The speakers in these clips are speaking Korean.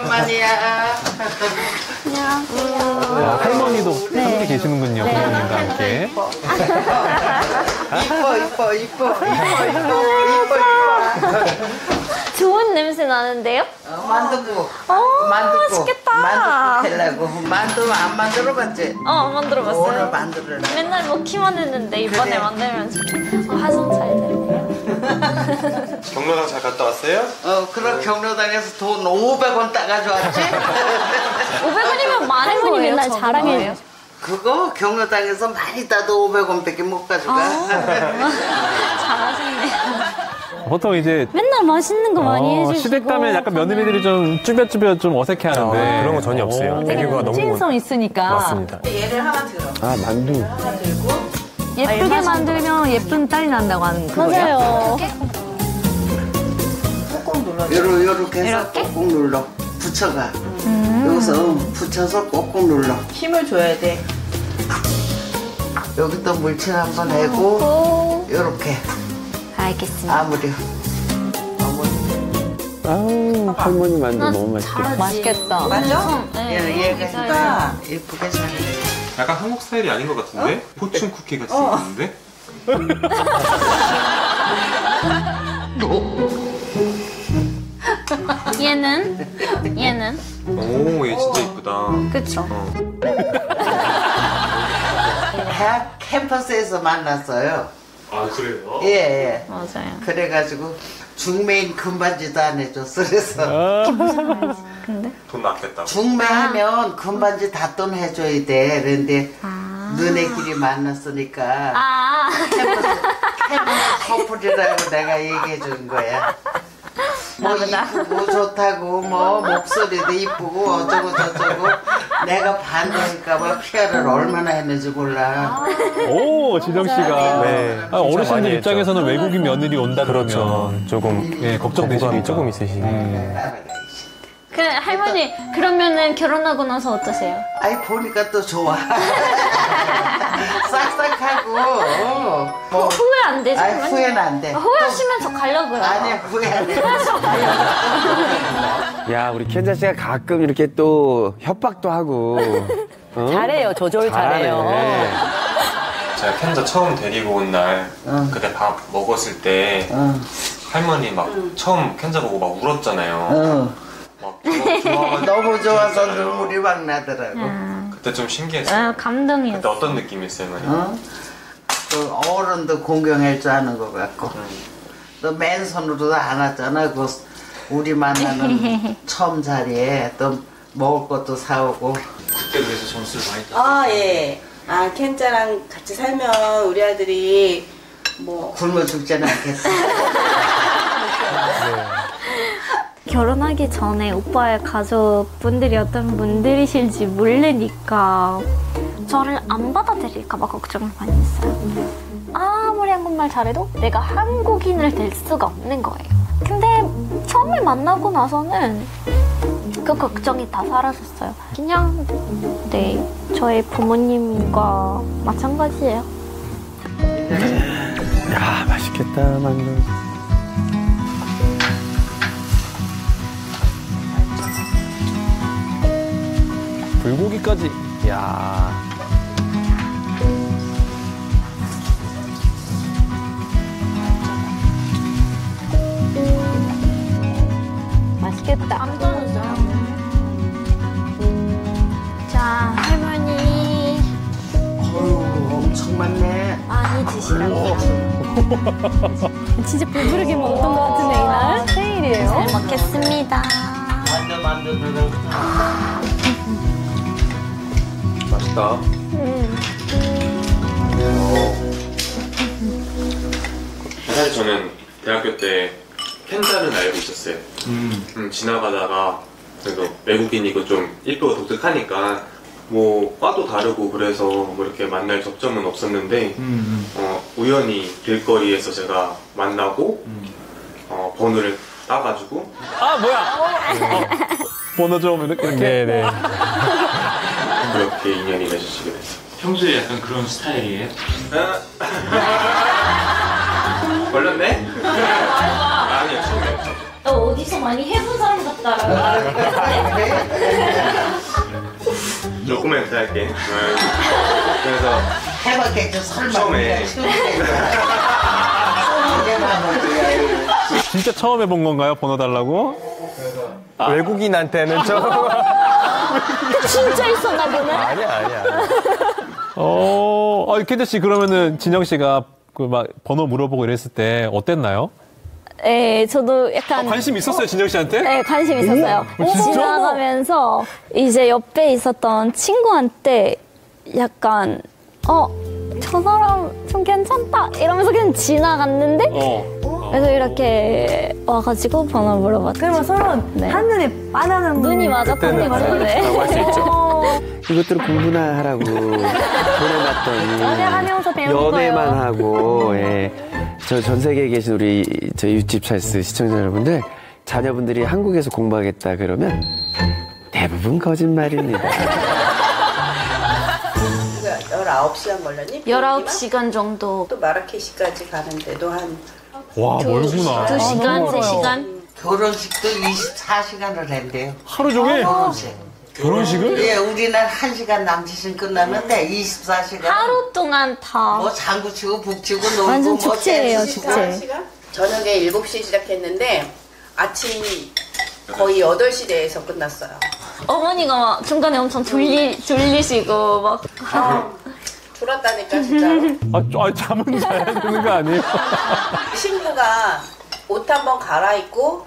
오랜만이야. 아, 할머니도 함께 계시는군요. 부모님과 함께. 이뻐, 이뻐, 이뻐, 이뻐, 이뻐, 이뻐. 좋은 냄새 나는데요? 어, 만두국. 어, 만두국. 맛있겠다. 만두국 하려고. 만두 안 만들어 봤지? 어, 안 만들어 봤어요. 오늘 만들어라. 맨날 먹기만 했는데 이번에 그래. 만들면서 어, 하성 잘 됐네요. 경로당 잘 갔다 왔어요? 어, 그럼 경로당에서 돈 500원 따가지고 왔지? 500원이면 많은 할머니 거예요. 맨날. 자랑해요. 그거 경로당에서 많이 따도 500원밖에 못 가져가. 잘하셨네요. 보통 이제 맨날 맛있는 거 많이 어, 해주시고 시댁 가면 약간 며느리들이 좀 쭈뼛쭈뼛 좀 어색해 하는데. 아, 그런 거 전혀 없어요. 오. 메뉴가 너무 찐성 있으니까 맞습니다. 얘를 하나 들어. 아 만두. 예쁘게 만들면 예쁜 딸이 난다고 하는 그거예요? 맞아요. 요러, 요렇게 해서 꾹꾹 눌러. 붙여가. 여기서 붙여서 꾹꾹 눌러. 힘을 줘야 돼. 여기다 물칠 한번 내고, 요렇게. 알겠습니다. 아무리. 아우 할머니 만두 너무 맛있겠다. 맛있겠다. 맞아? 네, 얘, 얘가. 예쁘게 잘해. 약간 한국 스타일이 아닌 것 같은데? 포춘 쿠키 같이 생겼는데? 얘는? 얘는? 오, 얘 진짜 이쁘다. 그쵸. 대학 캠퍼스에서 만났어요. 아, 그래요? 예, 예. 맞아요. 그래가지고 중매인 금반지도 안 해줬어. 그래서 돈 아꼈다고. 중매하면 금반지 다돈 해줘야 돼. 그런데 너네끼리 만났으니까 아, 캠퍼스 커플이라고 내가 얘기해 준 거야. 뭐 이쁘고 좋다고 뭐 목소리도 이쁘고 어쩌고 저쩌고 내가 반대할까봐 피아를 얼마나 했는지 몰라. 오, 지정 씨가. 네. 아, 어르신들. 입장에서는 외국인 며느리 온다 그렇죠. 그러면 조금 예. 거부감이 조금 있으시네. 음. 그 할머니 그러면은 결혼하고 나서 어떠세요? 아이 보니까 또 좋아. 싹싹하고. 어. 뭐 후회 안 되죠? 아이 할머니? 후회는 안 돼. 후회하시면 저 가려고요. 아니야 후회 안 돼. 야 우리 켄자 씨가 가끔 이렇게 또 협박도 하고. 어? 잘해요. 조절 잘해요. 제가 켄자 처음 데리고 온 날, 응. 그때 밥 먹었을 때, 응, 할머니 막 처음 켄자 보고 막 울었잖아요. 응. 막 좋아-. 너무 좋아서 눈물이 막 나더라고. 그때 좀 신기했어요. 아, 감동이었어. 그때 어떤 느낌이었어요, 할머니? 어? 그 어른도 공경할 줄 아는 것 같고. 또 맨손으로도 안았잖아. 그 우리 만나는 처음 자리에 또 먹을 것도 사오고. 그때 그래서 점수를 많이 땄어요. 아, 예. 아, 켄자랑 같이 살면 우리 아들이 뭐 굶어 죽지는 않겠어. 결혼하기 전에 오빠의 가족분들이 어떤 분들이실지 모르니까 저를 안 받아들일까봐 걱정을 많이 했어요. 아무리 한국말 잘해도 내가 한국인을 될 수가 없는 거예요. 근데 처음에 만나고 나서는 그 걱정이 다 사라졌어요. 그냥 네 저의 부모님과 마찬가지예요. 야 맛있겠다 만두. 불고기까지. 야 맛있겠다. 감동이죠. 자, 할머니 어휴, 엄청 많네. 많이 드시라고요. 진짜 배부르게 먹었던 것 같은데 이날 생일이에요. 잘 먹겠습니다. 완전 만두는 맛있다. 사실 저는 대학교 때 켄자는 알고 있었어요. 음, 지나가다가 그래도 외국인이고 좀 이쁘고 독특하니까 뭐 과도 다르고 그래서 뭐 이렇게 만날 접점은 없었는데 어, 우연히 길거리에서 제가 만나고 어, 번호를 따가지고 아, 뭐야? 어, 번호 좀 이렇게. 네 네. 그렇게 인연이 맺어지게 됐어요. 평소에 약간 그런 스타일이에요? 걸렸네? 아니요, 처음에. 너 어디서 많이 해본 사람 같다라고. 조금만 더 할게. 네. 그래서 해봤겠죠 설마 처음에. 진짜 처음 해본 건가요? 번호 달라고? 외국인한테는 좀 진짜 있었나 보네. 아니야 아니야. 어, 아, 켄자 씨 그러면은 진영 씨가 그 막 번호 물어보고 이랬을 때 어땠나요? 네, 저도 약간 관심 있었어요, 진영 씨한테? 네, 관심 있었어요. 오, 진짜? 지나가면서 이제 옆에 있었던 친구한테 약간 어, 저 사람 좀 괜찮다 이러면서 그냥 지나갔는데 어. 그래서 이렇게 와가지고 번호 물어봤죠. 그러면 서로 네. 한눈에 반하는 눈이 거죠. 네. 이것들을 공부나 하라고 보내놨더니 연애하면서 배우는 연애만 거예요. 하고 예. 저 전 세계에 계신 우리 저희 유집 찰스 시청자 여러분들 자녀분들이 한국에서 공부하겠다 그러면 대부분 거짓말입니다. 우리가 19시간 걸렸니? 19시간 정도. 또 마라케시까지 가는데도 한 와, 멀구나. 2시간, 3시간. 결혼식도 24시간을 한대요 하루 종일 결혼식 결혼식을? 예, 우리는 1시간 남짓은 끝나면 돼 24시간 하루 동안 다. 뭐 장구 치고 북 치고 놀고 완전 뭐 축제예요, 댄스 치고. 축제. 시간? 저녁에 7시에 시작했는데 아침 거의 8시 대에서 끝났어요. 어머니가 막 중간에 엄청 졸리, 졸리시고 막. 졸았다니까 진짜로. 아, 저- 아, 잠은 자야 되는 거 아니에요? 신부가 옷 한 번 갈아입고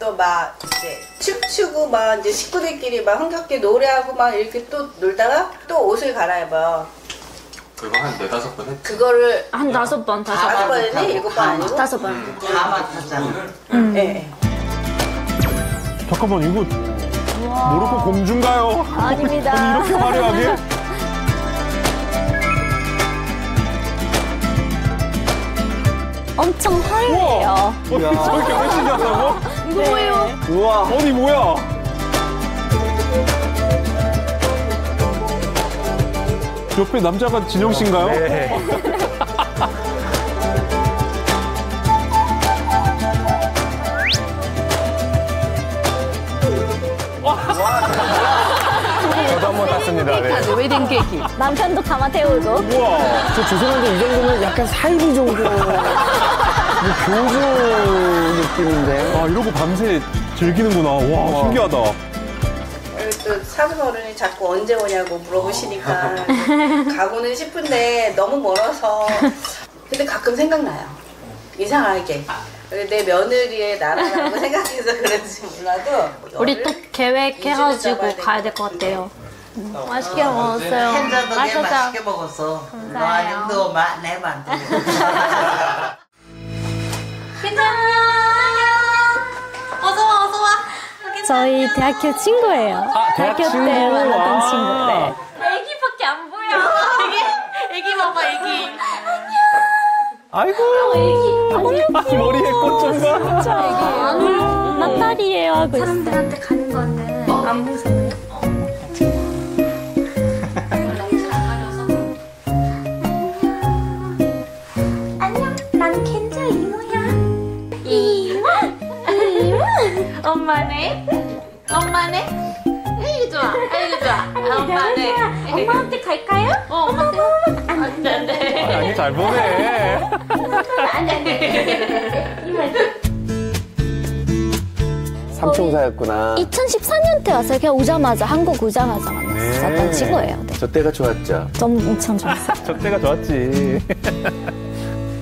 또 막 이제 춤추고 막 이제 식구들끼리 막 흥겹게 노래하고 막 이렇게 또 놀다가 또 옷을 갈아입어. 그거 한 네다섯 번 했지. 그걸 한 다섯 번, 다섯 다섯 번. 번이니 일곱 번 아니고 다섯 번. 다 맡았잖아 예. 예. 잠깐만, 이거 모로코 공주인가요? 아닙니다. 아니, 이렇게 화려하게? 엄청 화려해요. 어떻게 저렇게 하신다고? 이거 뭐예요? 우와. 아니, 뭐야? 옆에 남자가 진영 씨인가요? 네. 저도 한 번 땄습니다. 네. 아주 웨딩 케이크. 남편도 가마 태우고. 우와. 저 죄송한데 이 정도면 약간 사이비 정도. 뭐 교주 느낌인데. 아, 이러고 밤새 즐기는구나. 와, 신기하다. 그리고 또 사돈 어른이 자꾸 언제 오냐고 물어보시니까 가고는 싶은데 너무 멀어서 근데 가끔 생각나요 이상하게 내 며느리의 나라라고 생각해서 그런지 몰라도 우리 또 계획해가지고 가야 될 것 같아요. 맛있게 먹었어요. 캔자도 내 맛있었죠? 맛있게 먹었어 너 아니면 너 마, 내만 두 어서 와, 어서와. 저희 대학교 친구예요. 대학교 때 친구. 만났던 아. 친구. 네. 애기밖에 안 보여. 애기, 애기 봐봐, 애기. 아이고. 아, 머리에 꽃 좀 봐. 나딸이에요 하고 있어. 사람들한테 가는 거는 안 무서워요. 엄마네? 엄마네? 아이고 좋아, 아이고 좋아. 엄마네. 엄마한테 갈까요? 어, 엄마한테. 안 돼, 안 돼. 아니, 잘 보네. 안 돼, 안 돼. 이모. 삼총사였구나. 2014년 때 왔어요. 그냥 오자마자 한국 오자마자 만났었던 네. 친구예요. 네. 저 때가 좋았죠. 좀 엄청 좋았어요. 저 때가 좋았지.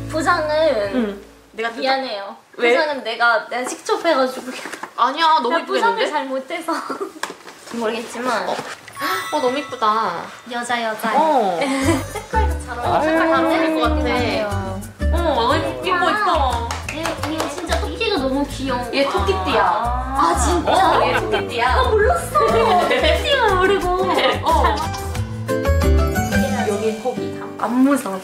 부상은 내가 미안해요. 부상은 내가 내가 직접 해가지고 아니야 너무 내가 부상을 예쁘겠는데? 잘 못해서 모르겠지만 어 너무 예쁘다 여자 여자 어 색깔도 잘 어울려. 색깔 잘 어울릴 것 같아. 어 너무 예뻐 예뻐 얘, 얘 진짜 토끼가 너무 귀여워. 얘 토끼띠야 아 진짜? 어, 얘 토끼띠야 나 몰랐어. 토끼가 모르고. 어. 여기 거기 다. 안 무서워.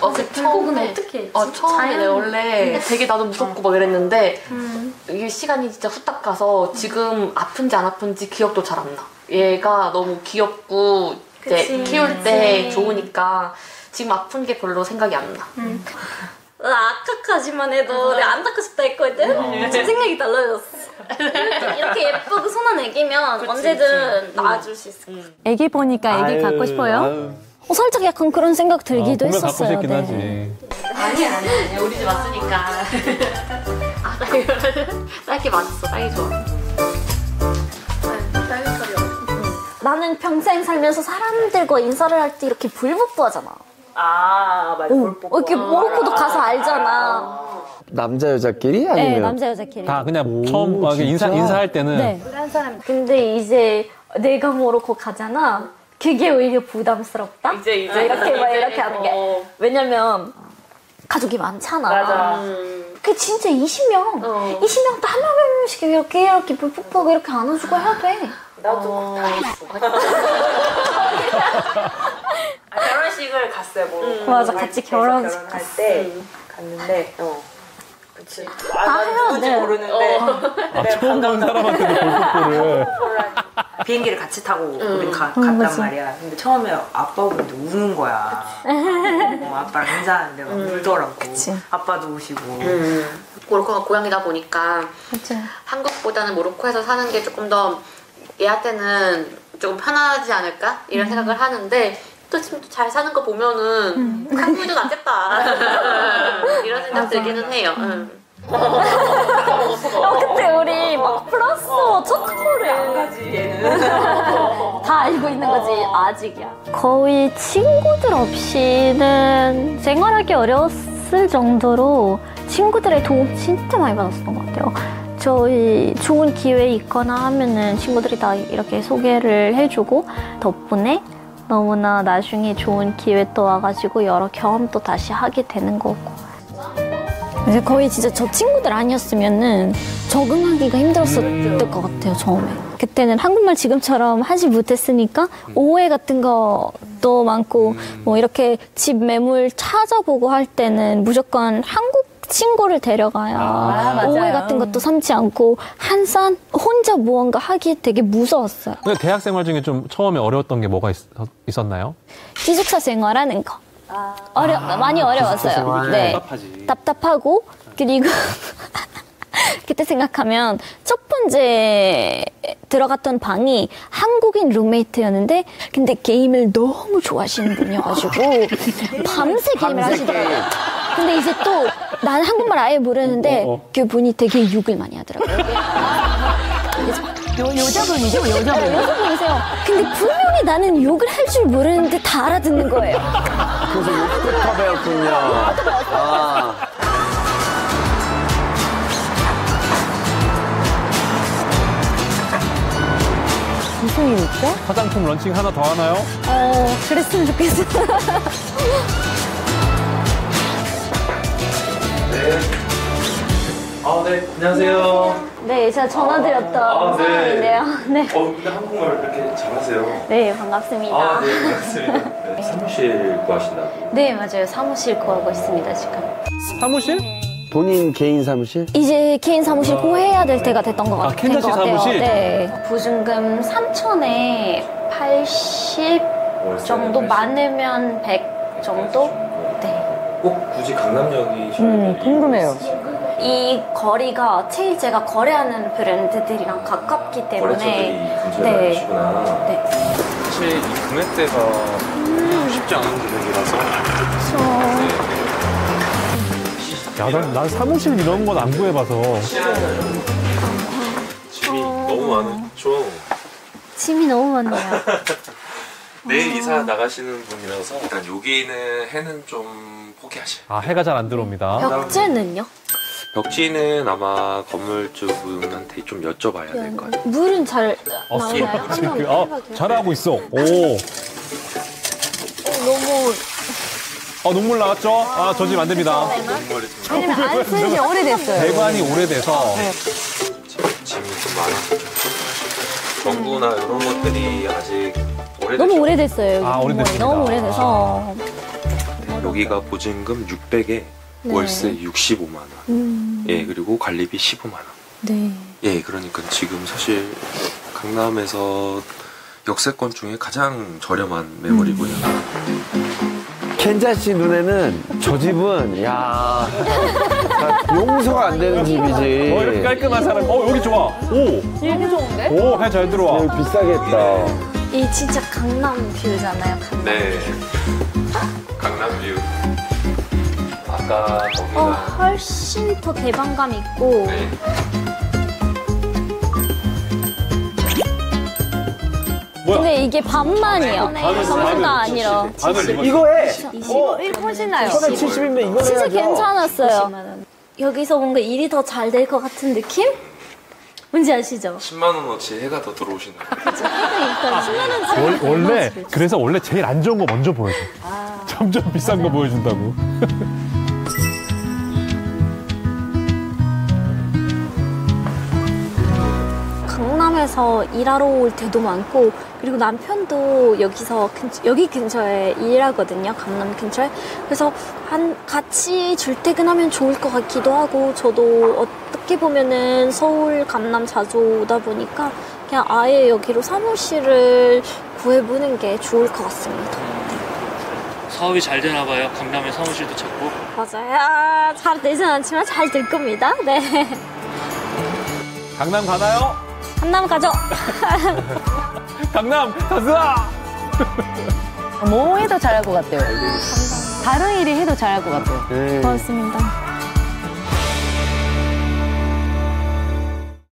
어, 그 처음에 어떻게 했지? 어 처음에 자연- 원래 되게 나도 무섭고 막 이랬는데 음. 이게 시간이 진짜 후딱 가서 지금 아픈지 안 아픈지 기억도 잘 안 나. 얘가 너무 귀엽고 이제 그치, 키울 때 그치. 좋으니까 지금 아픈 게 별로 생각이 안 나. 음. 나 아까까지만 해도 내가 안 닦고 싶다 했거든? 지금 생각이 달라졌어. 이렇게, 이렇게 예쁘고 손안 애기면 언제든 놔줄 수 있을 것 같아. 애기 보니까 애기 갖고 싶어요? 어, 살짝 약간 그런 생각 아, 들기도 갖고 했었어요. 네. 하지. 아니 아니 아니 우리 집 왔으니까 아 딸기 딸기 맛있어 딸기 좋아 나는 평생 살면서 사람들과 인사를 할 때 이렇게 불법도 하잖아. 아 맞아 어, 이렇게 모로코도 가서 알잖아. 남자 여자끼리 네, 아니면 남자 여자끼리. 다 그냥 처음 막 인사? 인사할 때는 네. 근데 이제 내가 모로코 가잖아. 그게 오히려 부담스럽다. 이제 이제 이렇게 막 이제, 이렇게 하는 게. 어. 왜냐면 가족이 많잖아. 맞아 그 진짜 20명. 어. 20명 다 한 명씩 이렇게 이렇게 불폭하고 이렇게 안아주고 해야 돼. 나도 다 했어 아, 결혼식을 갔어요. 뭐. 맞아, 같이 결혼식 결혼할 때 갔는데 어. 그치. 아, 해야 누군지 돼. 모르는데 아, 처음 본 사람한테도 골프를 비행기를 같이 타고 우리 가, 갔단 말이야. 근데 처음에 아빠 보는데 우는 거야. 어, 아빠랑 인사하는데 막 울더라고. 아빠도 우시고. 모로코가 고향이다 보니까 맞아. 한국보다는 모로코에서 사는 게 조금 더 얘한테는 조금 편하지 않을까 이런 생각을 하는데 또 지금 또잘 사는 거 보면은 한국이 더 낫겠다 이런 생각 들기는 해요. 응. 어, 그때 우리 막 플러스 첫 토를 다 알고 있는 거지 아직이야. 거의 친구들 없이는 생활하기 어려웠을 정도로 친구들의 도움 진짜 많이 받았었던 것 같아요. 저희 좋은 기회 있거나 하면은 친구들이 다 이렇게 소개를 해주고 덕분에 너무나 나중에 좋은 기회 또 와가지고 여러 경험도 다시 하게 되는 거고. 이제 거의 진짜 저 친구들 아니었으면은 적응하기가 힘들었을 것 같아요 처음에. 그때는 한국말 지금처럼 하지 못했으니까 오해 같은 것도 많고 뭐 이렇게 집 매물 찾아보고 할 때는 무조건 한국 친구를 데려가야 맞아요. 오해 같은 것도 삼지 않고 한산 혼자 무언가 하기 되게 무서웠어요. 근데 대학 생활 중에 좀 처음에 어려웠던 게 뭐가 있, 었나요 기숙사 생활하는 거. 어려 많이 어려웠어요. 생활. 네. 답답하지. 답답하고 그리고 그때 생각하면 첫 번째 들어갔던 방이 한국인 룸메이트였는데 근데 게임을 너무 좋아하시는 분이어가지고 밤새 게임을 하시더라고요. 근데 이제 또 나는 한국말 아예 모르는데 어, 어. 그 분이 되게 욕을 많이 하더라고요. 요, 여자분이죠, 여자분. 여자분이세요. 근데 분명히 나는 욕을 할 줄 모르는데 다 알아듣는 거예요. 그래서 욕부터 배웠군요. 아. 무슨 일 있죠? 화장품 런칭 하나 더 하나요? 어, 그랬으면 좋겠어. 아, 네. 안녕하세요. 네, 제가 전화드렸던 아, 네. 상황인데요. 네. 어, 근데 한국말 이렇게 잘하세요. 네, 반갑습니다. 아, 네, 반갑습니다. 네, 사무실 구하신다고. 네, 맞아요. 사무실 구하고 있습니다, 지금. 사무실? 본인 개인 사무실? 이제 개인 사무실 구해야 될 때가 됐던 것, 아, 같, 캔자 씨 된것 같아요. 사무실? 네. 보증금 3천에 80 정도 많으면 100 정도? 네. 꼭 굳이 강남역이셔야 음, 궁금해요. 이 거리가 제일 제가 거래하는 브랜드들이랑 가깝기 거래처들이 때문에 네. 많으시구나. 네. 사실 이 금액대가 쉽지 않은 금액이라서 야, 난, 난 사무실 이런 건 안 구해봐서. 짐이 너무 많죠. 짐이 너무 많네요. 내일 이사 나가시는 분이라서 일단 여기는 해는 좀 포기하셔요. 아, 해가 잘 안 들어옵니다. 벽제는요? 벽지는 아마 건물주분한테 좀 여쭤봐야 될 것 같아요. 물은 잘 어, 나오나요? 지금, 한번 어, 해봐도 잘하고 있어. 오. 너무 어, 눈물 나왔죠? 아, 저 집 안 됩니다. 왜냐면 안 쓴 지 오래됐어요. 배관이 오래돼서. 짐이 좀 많아서 좀 전구나 이런 것들이 아직 오래됐죠. 너무 오래됐어요. 여기 아, 건물이. 오래됐습니다. 너무 오래돼서. 네, 여기가 보증금 600에 네. 월세 65만 원. 음, 예, 그리고 관리비 15만 원. 네. 예, 그러니까 지금 사실 강남에서 역세권 중에 가장 저렴한 매물이고요. 켄자 씨 눈에는 저 집은 야 용서가 안 되는 집이지. 어, 이렇게 깔끔한 사람. 어, 여기 좋아. 오. 너무 좋은데? 오, 해 잘 들어와. 여기 비싸겠다. 이 진짜 강남 뷰잖아요. 강남. 네. 강남뷰. 아까 거기가 어, 훨씬 더 개방감 있고 네. 근데 이게 반만이요. 전부가 아니라 반을 이거 해. 이거 이거 훨씬 나요. 1,070이면 이거 진짜. 괜찮았어요. 여기서 뭔가 일이 더 잘 될 것 같은 느낌? 뭔지 아시죠? 10만 원어치 해가 더 들어오시는 거예요. 일단 10만 원 월- 원래 그래서 원래 제일 안 좋은 거 먼저 보여줘. 점점 비싼 거 보여준다고. 강남에서 일하러 올 때도 많고 그리고 남편도 여기서 근처- 여기 근처에 일하거든요 강남 근처에 그래서 한 같이 출퇴근하면 좋을 것 같기도 하고 저도 어떻게 보면은 서울 강남 자주 오다 보니까 그냥 아예 여기로 사무실을 구해보는 게 좋을 것 같습니다 사업이 잘 되나 봐요. 강남에 사무실도 찾고. 맞아요 아, 잘 되진 않지만 잘 될 겁니다 네 강남 가나요? 강남 가죠 강남 가자. 뭐 해도 잘할 것 같아요. 다른 일이 해도 잘할 것 같아요. 네. 고맙습니다